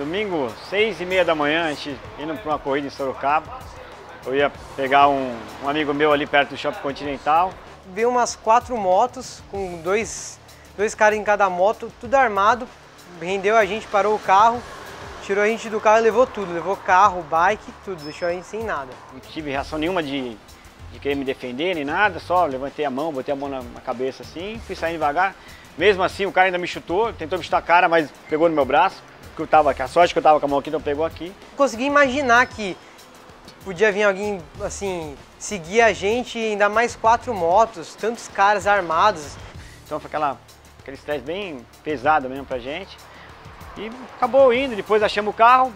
Domingo, seis e meia da manhã, a gente indo para uma corrida em Sorocaba. Eu ia pegar um, um amigo meu ali perto do Shopping Continental. Vi umas quatro motos com dois, dois caras em cada moto, tudo armado. Rendeu a gente, parou o carro, tirou a gente do carro e levou tudo. Levou carro, bike, tudo, deixou a gente sem nada. Não tive reação nenhuma de, de querer me defender nem nada, só levantei a mão, botei a mão na, na cabeça assim, fui saindo devagar. Mesmo assim, o cara ainda me chutou, tentou me chutar a cara, mas pegou no meu braço, que eu tava aqui. A sorte que eu tava com a mão aqui, então pegou aqui. Consegui imaginar que podia vir alguém, assim, seguir a gente, ainda mais quatro motos, tantos caras armados. Então foi aquela, aquele estresse bem pesado mesmo pra gente. E acabou indo, depois achamos o carro,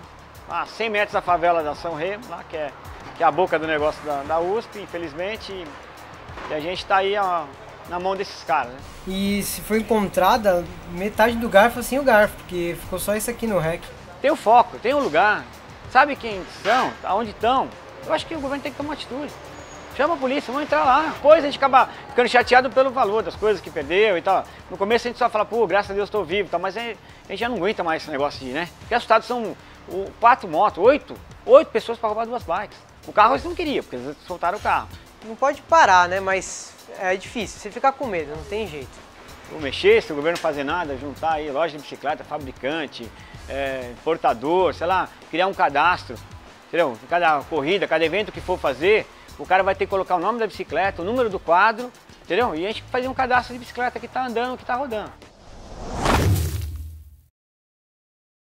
a 100 metros da favela da São Remo, lá que é, que é a boca do negócio da, da USP, infelizmente. E, e a gente está aí ó, na mão desses caras. Né? E se foi encontrada, metade do garfo sem o garfo, porque ficou só isso aqui no REC. Tem o foco, tem o lugar, sabe quem são, aonde estão. Eu acho que o governo tem que tomar uma atitude. Chama a polícia, vamos entrar lá. Depois a gente acaba ficando chateado pelo valor das coisas que perdeu e tal. No começo a gente só fala, pô, graças a Deus estou vivo, tal, mas a gente já não aguenta mais esse negócio de, né? Porque assustados são o, quatro motos, oito, oito pessoas para roubar duas bikes. O carro eles não queriam, porque eles soltaram o carro. Não pode parar, né? Mas é difícil, você fica com medo, não tem jeito. Vou mexer, se o governo fazer nada, juntar aí loja de bicicleta, fabricante, é, importador, sei lá, criar um cadastro, entendeu? Cada corrida, cada evento que for fazer, o cara vai ter que colocar o nome da bicicleta, o número do quadro, entendeu? E a gente fazer um cadastro de bicicleta que está andando, que está rodando.